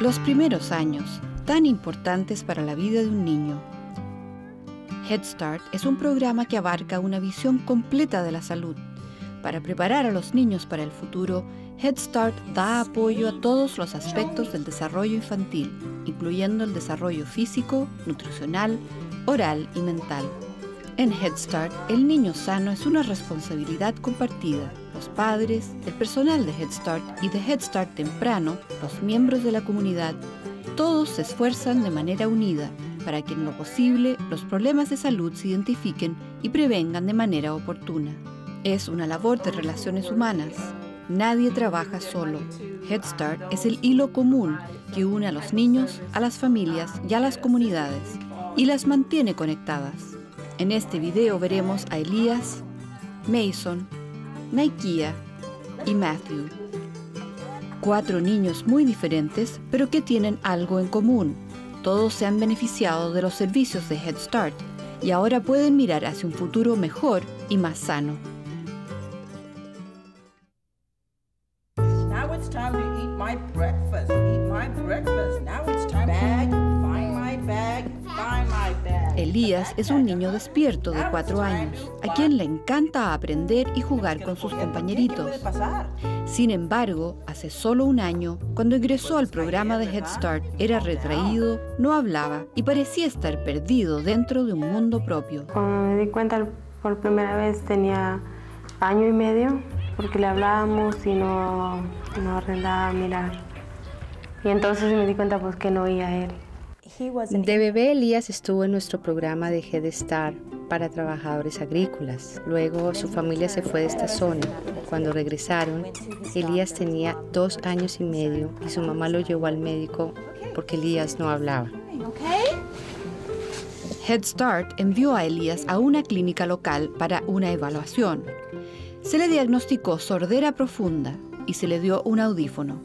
Los primeros años, tan importantes para la vida de un niño. Head Start es un programa que abarca una visión completa de la salud. Para preparar a los niños para el futuro, Head Start da apoyo a todos los aspectos del desarrollo infantil, incluyendo el desarrollo físico, nutricional, oral y mental. En Head Start, el niño sano es una responsabilidad compartida. Los padres, el personal de Head Start y de Head Start temprano, los miembros de la comunidad, todos se esfuerzan de manera unida para que en lo posible los problemas de salud se identifiquen y prevengan de manera oportuna. Es una labor de relaciones humanas. Nadie trabaja solo. Head Start es el hilo común que une a los niños, a las familias y a las comunidades y las mantiene conectadas. En este video veremos a Elías, Mason, Naikia y Matthew. Cuatro niños muy diferentes, pero que tienen algo en común. Todos se han beneficiado de los servicios de Head Start y ahora pueden mirar hacia un futuro mejor y más sano. Es un niño despierto de cuatro años, a quien le encanta aprender y jugar con sus ¿Qué puede compañeritos. Sin embargo, hace solo un año, cuando ingresó al programa de Head Start, era retraído, no hablaba y parecía estar perdido dentro de un mundo propio. Cuando me di cuenta por primera vez tenía año y medio porque le hablábamos y no, no arrendaba a mirar. Y entonces me di cuenta pues que no oía a él. De bebé Elías estuvo en nuestro programa de Head Start para trabajadores agrícolas. Luego su familia se fue de esta zona. Cuando regresaron, Elías tenía dos años y medio y su mamá lo llevó al médico porque Elías no hablaba. Head Start envió a Elías a una clínica local para una evaluación. Se le diagnosticó sordera profunda y se le dio un audífono.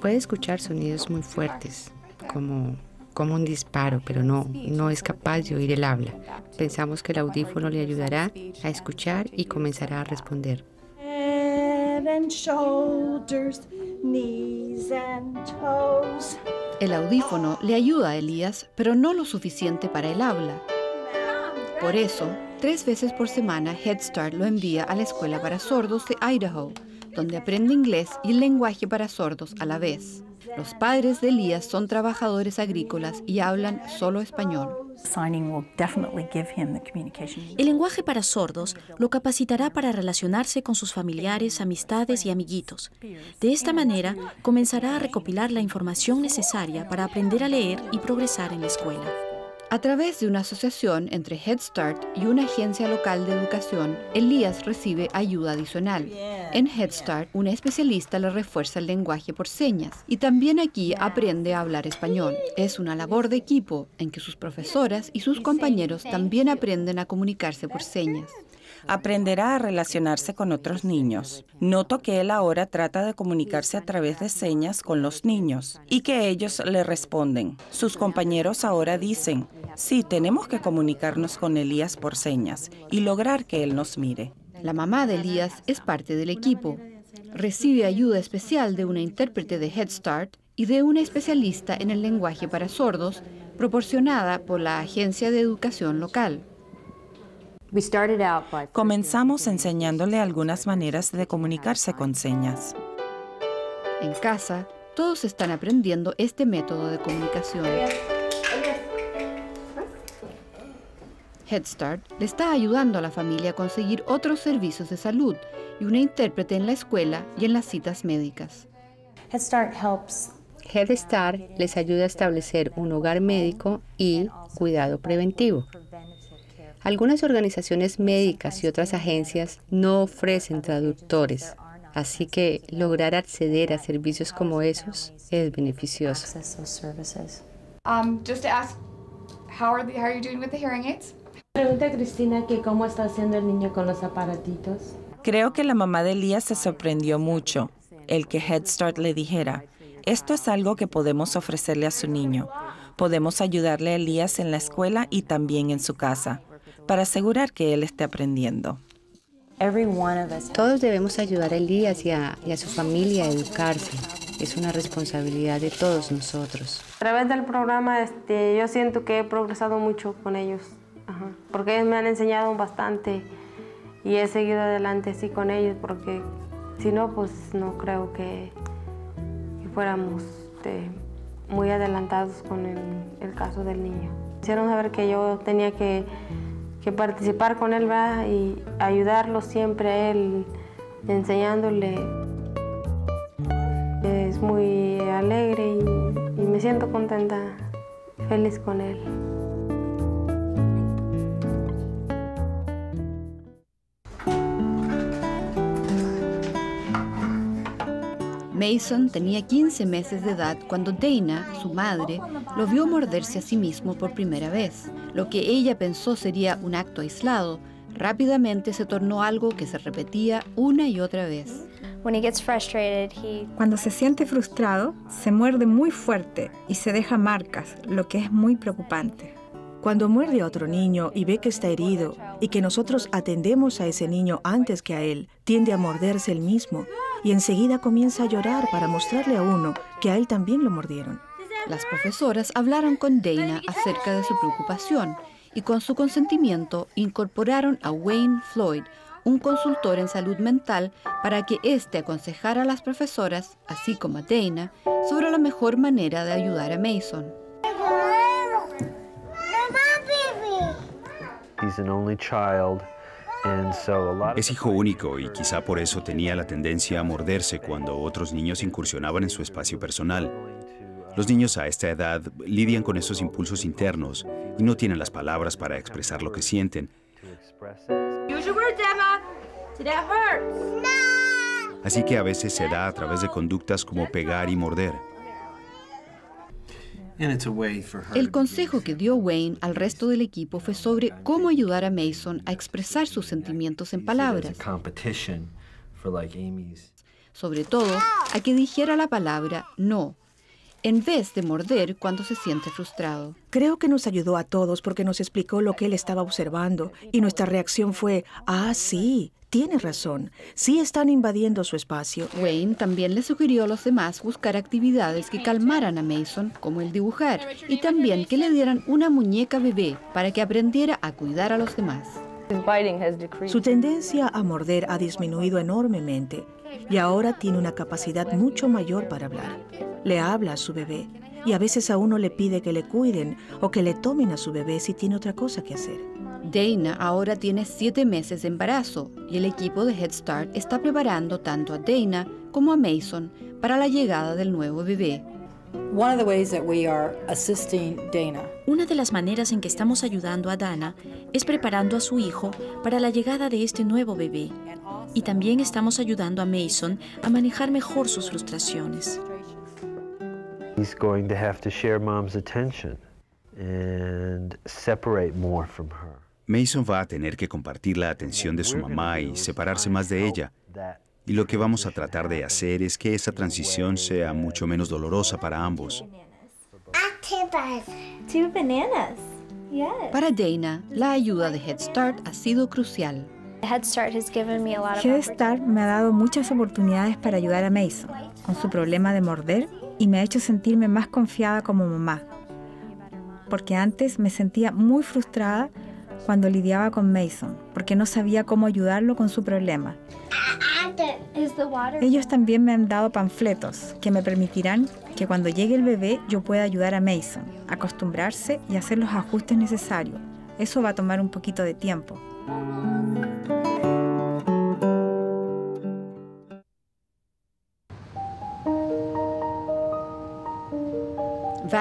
Puede escuchar sonidos muy fuertes, como, como un disparo, pero no, no es capaz de oír el habla. Pensamos que el audífono le ayudará a escuchar y comenzará a responder. Head and shoulders, knees and toes. El audífono le ayuda a Elías, pero no lo suficiente para el habla. Por eso, tres veces por semana Head Start lo envía a la escuela para sordos de Idaho, donde aprende inglés y el lenguaje para sordos a la vez. Los padres de Elías son trabajadores agrícolas y hablan solo español. Signing will definitely give him the communication. he needs. El lenguaje para sordos lo capacitará para relacionarse con sus familiares, amistades y amiguitos. De esta manera, comenzará a recopilar la información necesaria para aprender a leer y progresar en la escuela. A través de una asociación entre Head Start y una agencia local de educación, Elías recibe ayuda adicional. En Head Start, una especialista le refuerza el lenguaje por señas y también aquí aprende a hablar español. Es una labor de equipo en que sus profesoras y sus compañeros también aprenden a comunicarse por señas. Aprenderá a relacionarse con otros niños. Noto que él ahora trata de comunicarse a través de señas con los niños y que ellos le responden. Sus compañeros ahora dicen, sí, tenemos que comunicarnos con Elías por señas y lograr que él nos mire. La mamá de Elías es parte del equipo. Recibe ayuda especial de una intérprete de Head Start y de una especialista en el lenguaje para sordos proporcionada por la agencia de educación local. Comenzamos enseñándole algunas maneras de comunicarse con señas. En casa, todos están aprendiendo este método de comunicación. Head Start le está ayudando a la familia a conseguir otros servicios de salud y una intérprete en la escuela y en las citas médicas. Head Start helps Head Start les ayuda a establecer un hogar médico y cuidado preventivo. Algunas organizaciones médicas y otras agencias no ofrecen traductores, así que lograr acceder a servicios como esos es beneficioso. access those services. Just to ask, how are, the, how are you doing with the hearing aids? Pregunta a Cristina que cómo está haciendo el niño con los aparatitos. Creo que la mamá de Elías se sorprendió mucho el que Head Start le dijera, esto es algo que podemos ofrecerle a su niño. Podemos ayudarle a Elías en la escuela y también en su casa, para asegurar que él esté aprendiendo. Todos debemos ayudar a Elías y a, y a su familia a educarse. Es una responsabilidad de todos nosotros. A través del programa este, yo siento que he progresado mucho con ellos, Ajá. porque ellos me han enseñado bastante y he seguido adelante así con ellos, porque si no, pues no creo que, que fuéramos este, muy adelantados con el, el, caso del niño. Hicieron saber que yo tenía que, que participar con él ¿va? y ayudarlo siempre a él, enseñándole. Es muy alegre y, y me siento contenta, feliz con él. Mason tenía 15 meses de edad cuando Dana, su madre, lo vio morderse a sí mismo por primera vez. Lo que ella pensó sería un acto aislado, rápidamente se tornó algo que se repetía una y otra vez. Cuando se siente frustrado, se muerde muy fuerte y se deja marcas, lo que es muy preocupante. Cuando muerde a otro niño y ve que está herido y que nosotros atendemos a ese niño antes que a él, tiende a morderse el mismo y enseguida comienza a llorar para mostrarle a uno que a él también lo mordieron. Las profesoras hablaron con Dana acerca de su preocupación y con su consentimiento incorporaron a Wayne Floyd, un consultor en salud mental, para que éste aconsejara a las profesoras, así como a Dana, sobre la mejor manera de ayudar a Mason. Es hijo único y quizá por eso tenía la tendencia a morderse cuando otros niños incursionaban en su espacio personal. Los niños a esta edad lidian con esos impulsos internos y no tienen las palabras para expresar lo que sienten. Así que a veces se da a través de conductas como pegar y morder. El consejo que dio Wayne al resto del equipo fue sobre cómo ayudar a Mason a expresar sus sentimientos en palabras. Sobre todo, a que dijera la palabra no, en vez de morder cuando se siente frustrado. Creo que nos ayudó a todos porque nos explicó lo que él estaba observando y nuestra reacción fue, ah, sí, tiene razón, sí están invadiendo su espacio. Wayne también le sugirió a los demás buscar actividades que calmaran a Mason, como el dibujar, y también que le dieran una muñeca bebé para que aprendiera a cuidar a los demás. Su tendencia a morder ha disminuido enormemente y ahora tiene una capacidad mucho mayor para hablar. Le habla a su bebé y a veces a uno le pide que le cuiden o que le tomen a su bebé si tiene otra cosa que hacer. Dana ahora tiene siete meses de embarazo y el equipo de Head Start está preparando tanto a Dana como a Mason para la llegada del nuevo bebé. Una de las maneras en que estamos ayudando a Dana es preparando a su hijo para la llegada de este nuevo bebé. Y también estamos ayudando a Mason a manejar mejor sus frustraciones. He's going to have to share mom's attention and separate more from her. Mason va a tener que compartir la atención de su mamá y separarse más de ella. Y lo que vamos a tratar de hacer es que esa transición sea mucho menos dolorosa para ambos. Para Dana, la ayuda de Head Start ha sido crucial. Head Start me ha dado muchas oportunidades para ayudar a Mason con su problema de morder y me ha hecho sentirme más confiada como mamá. Porque antes me sentía muy frustrada cuando lidiaba con Mason, porque no sabía cómo ayudarlo con su problema. Ellos también me han dado panfletos que me permitirán que cuando llegue el bebé yo pueda ayudar a Mason, acostumbrarse y hacer los ajustes necesarios. Eso va a tomar un poquito de tiempo.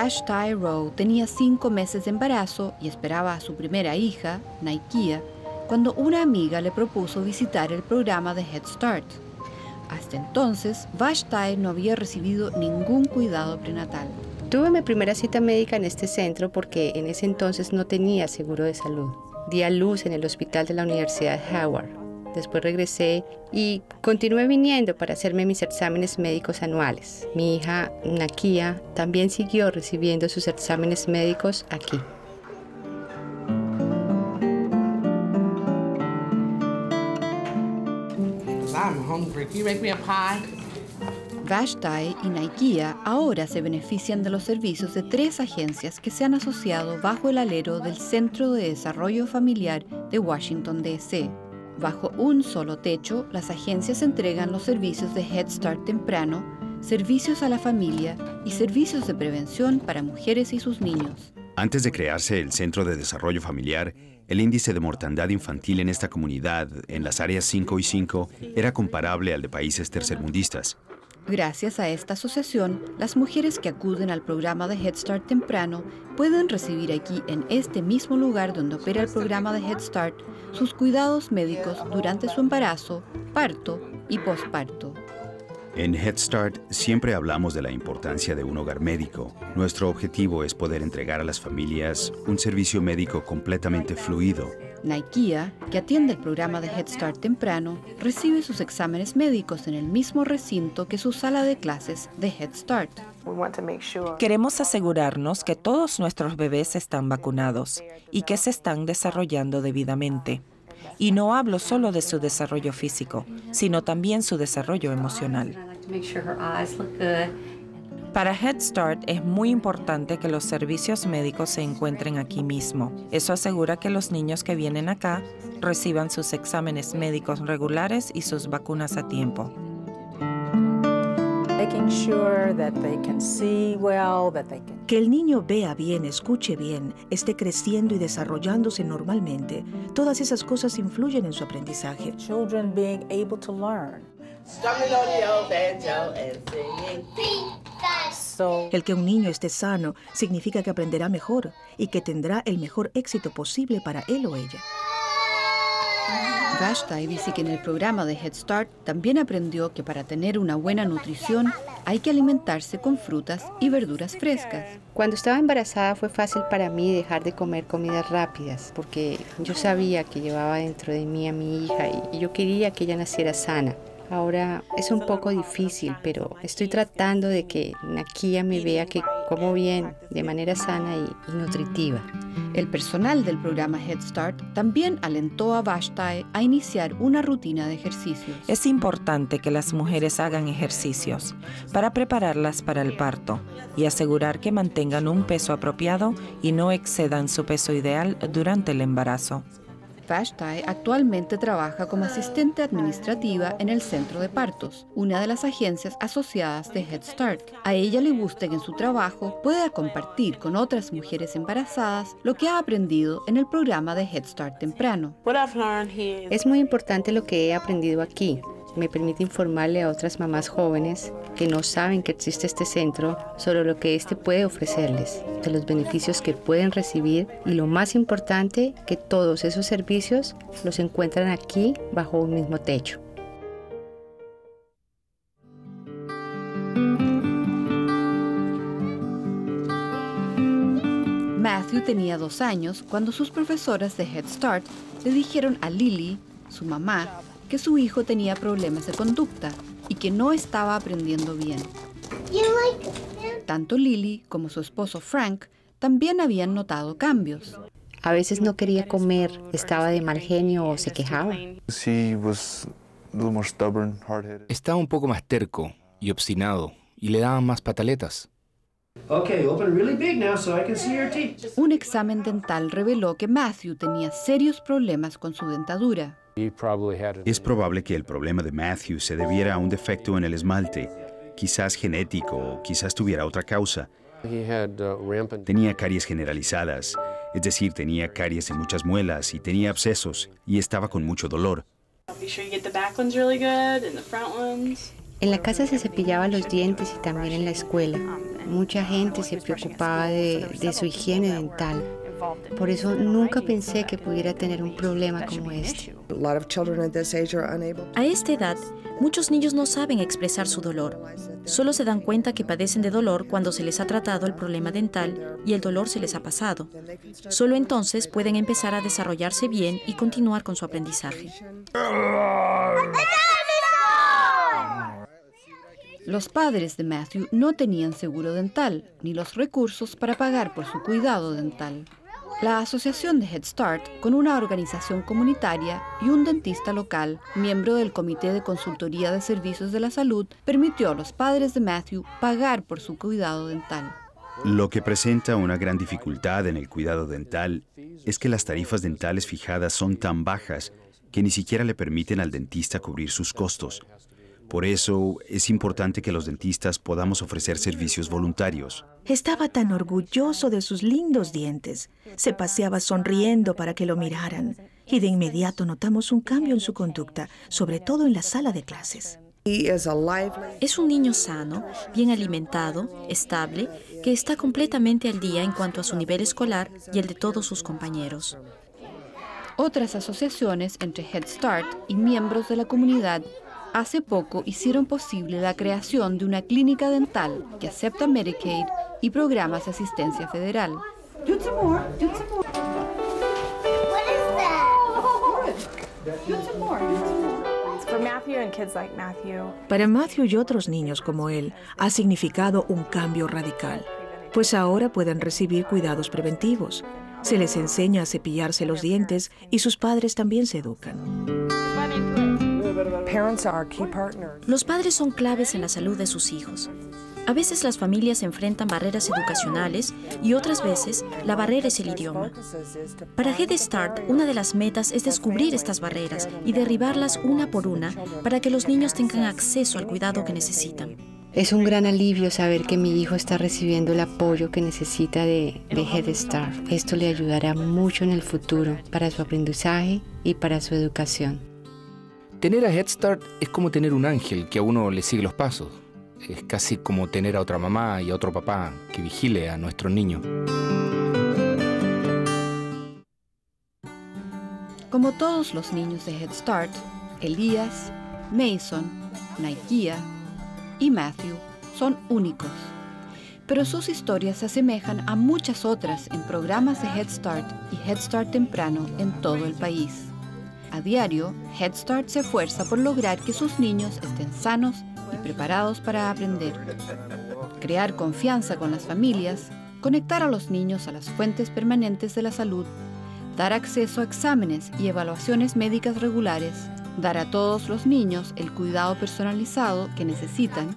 Vashti Rowe tenía cinco meses de embarazo y esperaba a su primera hija, Naikia, cuando una amiga le propuso visitar el programa de Head Start. Hasta entonces, Vashti no había recibido ningún cuidado prenatal. Tuve mi primera cita médica en este centro porque en ese entonces no tenía seguro de salud. Di a luz en el hospital de la Universidad Howard. Después regresé y continué viniendo para hacerme mis exámenes médicos anuales. Mi hija Nakia también siguió recibiendo sus exámenes médicos aquí. Vashtai y Naikia ahora se benefician de los servicios de tres agencias que se han asociado bajo el alero del Centro de Desarrollo Familiar de Washington, D.C. Bajo un solo techo, las agencias entregan los servicios de Head Start temprano, servicios a la familia y servicios de prevención para mujeres y sus niños. Antes de crearse el Centro de Desarrollo Familiar, el índice de mortandad infantil en esta comunidad, en las áreas 5 y 5, era comparable al de países tercermundistas. Gracias a esta asociación, las mujeres que acuden al programa de Head Start temprano pueden recibir aquí, en este mismo lugar donde opera el programa de Head Start, sus cuidados médicos durante su embarazo, parto y posparto. En Head Start siempre hablamos de la importancia de un hogar médico. Nuestro objetivo es poder entregar a las familias un servicio médico completamente fluido, Naikia, que atiende el programa de Head Start temprano, recibe sus exámenes médicos en el mismo recinto que su sala de clases de Head Start. Queremos asegurarnos que todos nuestros bebés están vacunados y que se están desarrollando debidamente. Y no hablo solo de su desarrollo físico, sino también su desarrollo emocional. Para Head Start es muy importante que los servicios médicos se encuentren aquí mismo. Eso asegura que los niños que vienen acá reciban sus exámenes médicos regulares y sus vacunas a tiempo. Que el niño vea bien, escuche bien, esté creciendo y desarrollándose normalmente, todas esas cosas influyen en su aprendizaje. El que un niño esté sano significa que aprenderá mejor y que tendrá el mejor éxito posible para él o ella. Vashtai dice que en el programa de Head Start también aprendió que para tener una buena nutrición hay que alimentarse con frutas y verduras frescas. Cuando estaba embarazada fue fácil para mí dejar de comer comidas rápidas porque yo sabía que llevaba dentro de mí a mi hija y yo quería que ella naciera sana. Ahora es un poco difícil, pero estoy tratando de que Nakia me vea que como bien, de manera sana y, nutritiva. El personal del programa Head Start también alentó a Vashtai a iniciar una rutina de ejercicios. Es importante que las mujeres hagan ejercicios para prepararlas para el parto y asegurar que mantengan un peso apropiado y no excedan su peso ideal durante el embarazo. Vashtai actualmente trabaja como asistente administrativa en el Centro de Partos, una de las agencias asociadas de Head Start. A ella le gusta que en su trabajo pueda compartir con otras mujeres embarazadas lo que ha aprendido en el programa de Head Start temprano. Es muy importante lo que he aprendido aquí, me permite informarle a otras mamás jóvenes que no saben que existe este centro sobre lo que este puede ofrecerles, de los beneficios que pueden recibir y lo más importante, que todos esos servicios los encuentran aquí bajo un mismo techo. Matthew tenía dos años cuando sus profesoras de Head Start le dijeron a Lily, su mamá, que su hijo tenía problemas de conducta y que no estaba aprendiendo bien. Tanto Lily como su esposo Frank también habían notado cambios. A veces no quería comer, estaba de mal genio o se quejaba. Estaba un poco más terco y obstinado y le daban más pataletas. Un examen dental reveló que Matthew tenía serios problemas con su dentadura. Es probable que el problema de Matthew se debiera a un defecto en el esmalte, quizás genético o quizás tuviera otra causa. Tenía caries generalizadas, es decir, tenía caries en muchas muelas y tenía abscesos y estaba con mucho dolor. En la casa se cepillaba los dientes y también en la escuela. Mucha gente se preocupaba de, de su higiene dental. Por eso nunca pensé que pudiera tener un problema como este. A esta edad, muchos niños no saben expresar su dolor. Solo se dan cuenta que padecen de dolor cuando se les ha tratado el problema dental y el dolor se les ha pasado. Solo entonces pueden empezar a desarrollarse bien y continuar con su aprendizaje. Los padres de Matthew no tenían seguro dental ni los recursos para pagar por su cuidado dental. La asociación de Head Start, con una organización comunitaria y un dentista local, miembro del Comité de Consultoría de Servicios de la Salud, permitió a los padres de Matthew pagar por su cuidado dental. Lo que presenta una gran dificultad en el cuidado dental es que las tarifas dentales fijadas son tan bajas que ni siquiera le permiten al dentista cubrir sus costos. Por eso es importante que los dentistas podamos ofrecer servicios voluntarios. Estaba tan orgulloso de sus lindos dientes. Se paseaba sonriendo para que lo miraran. Y de inmediato notamos un cambio en su conducta, sobre todo en la sala de clases. Es un niño sano, bien alimentado, estable, que está completamente al día en cuanto a su nivel escolar y el de todos sus compañeros. Otras asociaciones entre Head Start y miembros de la comunidad hace poco hicieron posible la creación de una clínica dental que acepta Medicaid y programas de asistencia federal. Para Matthew y otros niños como él, ha significado un cambio radical, pues ahora pueden recibir cuidados preventivos. Se les enseña a cepillarse los dientes y sus padres también se educan. Los padres son claves en la salud de sus hijos. A veces las familias enfrentan barreras educacionales y otras veces la barrera es el idioma. Para Head Start, una de las metas es descubrir estas barreras y derribarlas una por una para que los niños tengan acceso al cuidado que necesitan. Es un gran alivio saber que mi hijo está recibiendo el apoyo que necesita de, de Head Start. Esto le ayudará mucho en el futuro para su aprendizaje y para su educación. Tener a Head Start es como tener un ángel que a uno le sigue los pasos es casi como tener a otra mamá y a otro papá que vigile a nuestro niño. Como todos los niños de Head Start, Elías, Mason, Naikia y Matthew son únicos. Pero sus historias se asemejan a muchas otras en programas de Head Start y Head Start temprano en todo el país. A diario, Head Start se esfuerza por lograr que sus niños estén sanos y preparados para aprender. Crear confianza con las familias, conectar a los niños a las fuentes permanentes de la salud, dar acceso a exámenes y evaluaciones médicas regulares, dar a todos los niños el cuidado personalizado que necesitan,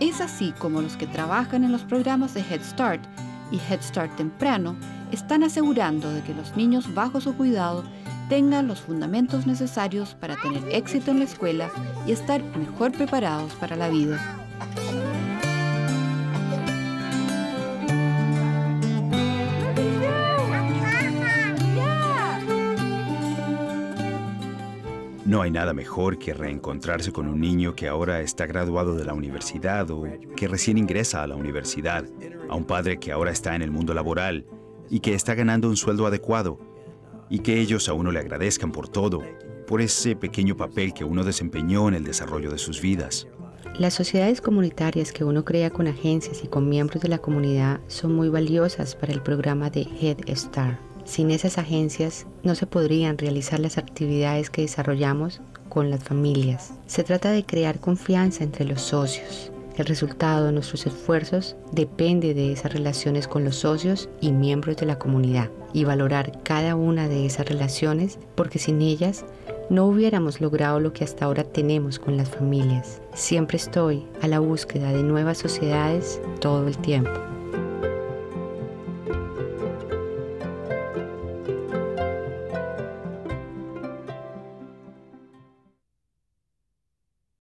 es así como los que trabajan en los programas de Head Start y Head Start temprano están asegurando de que los niños bajo su cuidado tengan los fundamentos necesarios para tener éxito en la escuela y estar mejor preparados para la vida. No hay nada mejor que reencontrarse con un niño que ahora está graduado de la universidad o que recién ingresa a la universidad, a un padre que ahora está en el mundo laboral y que está ganando un sueldo adecuado y que ellos a uno le agradezcan por todo, por ese pequeño papel que uno desempeñó en el desarrollo de sus vidas. Las sociedades comunitarias que uno crea con agencias y con miembros de la comunidad son muy valiosas para el programa de Head Start. Sin esas agencias no se podrían realizar las actividades que desarrollamos con las familias. Se trata de crear confianza entre los socios, el resultado de nuestros esfuerzos depende de esas relaciones con los socios y miembros de la comunidad y valorar cada una de esas relaciones porque sin ellas no hubiéramos logrado lo que hasta ahora tenemos con las familias. Siempre estoy a la búsqueda de nuevas sociedades todo el tiempo.